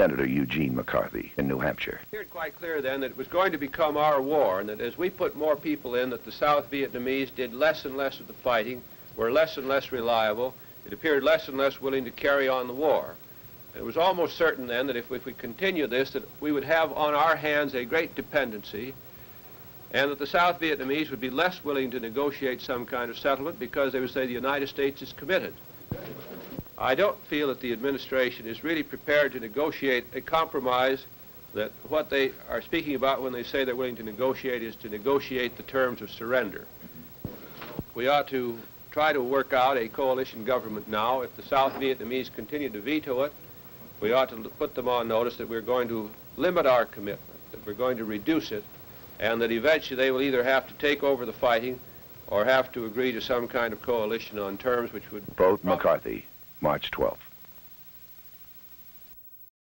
Senator Eugene McCarthy in New Hampshire. It appeared quite clear then that it was going to become our war, and that as we put more people in, that the South Vietnamese did less and less of the fighting, were less and less reliable, it appeared less and less willing to carry on the war. It was almost certain then that if, if we continue this, that we would have on our hands a great dependency, and that the South Vietnamese would be less willing to negotiate some kind of settlement because they would say the United States is committed. I don't feel that the administration is really prepared to negotiate a compromise that what they are speaking about when they say they're willing to negotiate is to negotiate the terms of surrender. We ought to try to work out a coalition government now. If the South Vietnamese continue to veto it, we ought to put them on notice that we're going to limit our commitment, that we're going to reduce it, and that eventually they will either have to take over the fighting or have to agree to some kind of coalition on terms which would... Vote McCarthy, March 12th.